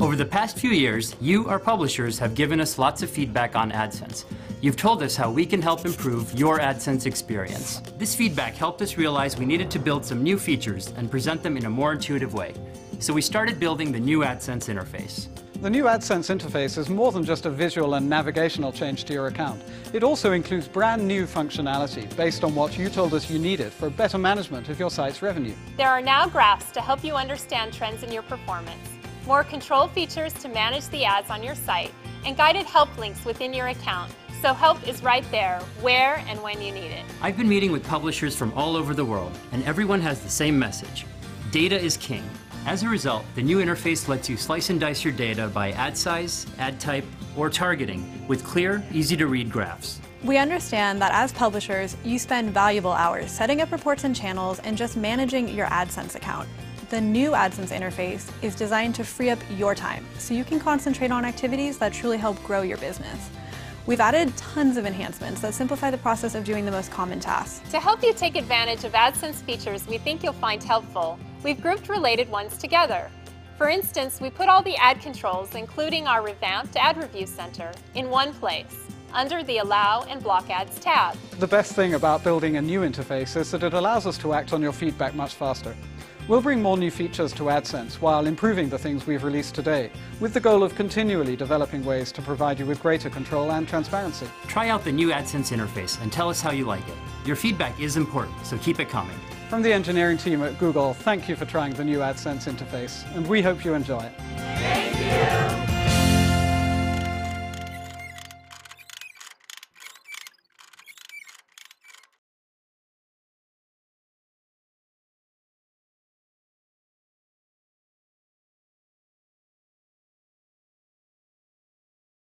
Over the past few years, you, our publishers, have given us lots of feedback on AdSense. You've told us how we can help improve your AdSense experience. This feedback helped us realize we needed to build some new features and present them in a more intuitive way. So we started building the new AdSense interface. The new AdSense interface is more than just a visual and navigational change to your account. It also includes brand new functionality based on what you told us you needed for better management of your site's revenue. There are now graphs to help you understand trends in your performance, more control features to manage the ads on your site, and guided help links within your account so help is right there, where and when you need it. I've been meeting with publishers from all over the world, and everyone has the same message. Data is king. As a result, the new interface lets you slice and dice your data by ad size, ad type, or targeting with clear, easy to read graphs. We understand that as publishers, you spend valuable hours setting up reports and channels and just managing your AdSense account. The new AdSense interface is designed to free up your time so you can concentrate on activities that truly help grow your business. We've added tons of enhancements that simplify the process of doing the most common tasks. To help you take advantage of AdSense features we think you'll find helpful, we've grouped related ones together. For instance, we put all the ad controls, including our revamped Ad Review Center, in one place, under the Allow and Block Ads tab. The best thing about building a new interface is that it allows us to act on your feedback much faster. We'll bring more new features to AdSense while improving the things we've released today, with the goal of continually developing ways to provide you with greater control and transparency. Try out the new AdSense interface and tell us how you like it. Your feedback is important, so keep it coming. From the engineering team at Google, thank you for trying the new AdSense interface, and we hope you enjoy it.